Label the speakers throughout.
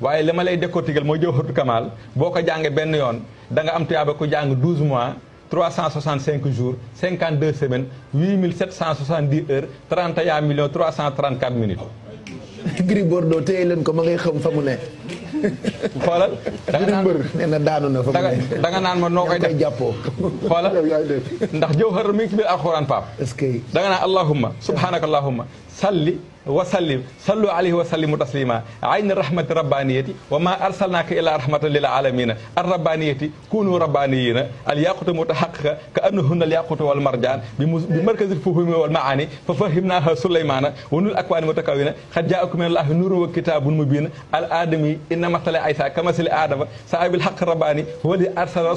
Speaker 1: waaye li ma lay décortiquer mooy jawharatul kamal boo ko jàngee benn yoon da nga am tuyaaba ku jàng 12 mois 365 jours 52 semaines 8770 heures 31 millions 334 minutes.
Speaker 2: Gris Bordeaux téye leen ko ma ngay xam fa mu ne.
Speaker 1: xoolal da nga naan
Speaker 2: nee na daanu na fa mu ne.
Speaker 1: da nga naan ma noo koy def
Speaker 2: jàppoo.
Speaker 1: xoolal ndax jawhar mi ngi ci biir alxuraan paap
Speaker 2: est-ce que.
Speaker 1: da nga naan allahumma subhanaka allahumma salli wa sallim sallu alayhi wa sallimu taslima ayni rahmati rabbaniyati wa ma arsalnaka illa rahmatan lil alamina ar rabbaniyati kunu rabbaniyina al yaqutu mutahaqiqa ka annahunna al yaqutu wal marjan bi bi markazi fuhumi wal maani fa fahimnaha sulaymana wa nul akwani mutakawina qad ja'akum min allahi nurun wa kitabun mubin al adami inna mathala isa kama sali adama sahibil haqq rabbani huwa li arsala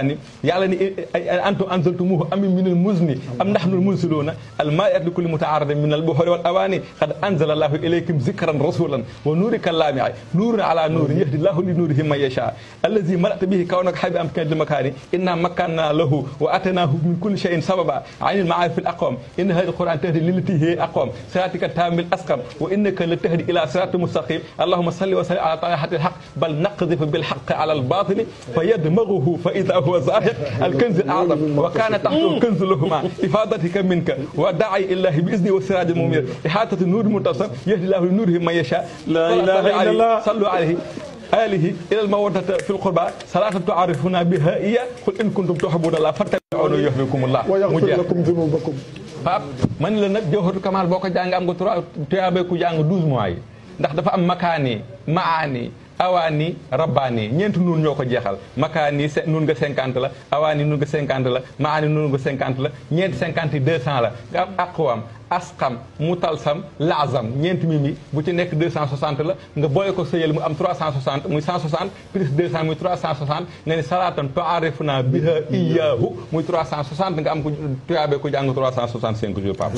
Speaker 1: الإخواني يالا إيه، إيه، إيه، من المزني أم نحن المنزلون. الماء لكل متعارض من البحر والأواني. قد أنزل الله إليكم ذكرا رسولا ونور كلامع نور على نور يهدي الله لنوره ما يشاء. الذي مرأت به كونك حبي أم كان لمكاني إنا مكنا له وأتناه من كل شيء سببا. عين المعارف الأقوم. إن هذا القرآن تهدي للتي هي أقوم. صراطك التام الأسقم. وإنك لتهدي إلى صراط مستقيم. اللهم صل وسلم على طاعة الحق. بل نقذف بالحق على الباطل. فيدمغه فإذا huwa zahiq الكنز الأعظم وكان تحته كنز لهما. إفادتك منك وداعي الله بإذنه والسراج المنير إحاطة النور المنتصر يهدي الله لنوره من يشاء.
Speaker 3: لا إله إلا الله.
Speaker 1: صلوا عليه. آله إلى المودة في القربى. صلاة تعرفنا بها إياه. قل إن كنتم تحبون الله فاتبعوني يحببكم الله.
Speaker 3: ويغفر لكم ذنوبكم.
Speaker 1: Pape man la nag jawharatul kamal boo ko jàng am nga trois tuyaabee ku jàng 12 mois yi ndax dafa am makaani maani. Awaani rabbaani ñeenti nuun ñoo ko jeexal. Makaani nun nga 50 la. Awaani nun nga 50 la. Maani nun nga 50 la. Ñeenti 50 yi 200 la. Nga am aqwam asqam mutalsam laazam. Ñeenti mimi bu ci nekk 260 la. Nga boole ko sëyal mu am 360 muy 160 plus 200 muy 360 nga ni salaatan tuarifuna biha iyaahu muy 360 nga am ko tuyaabee ko jàng 365 jours par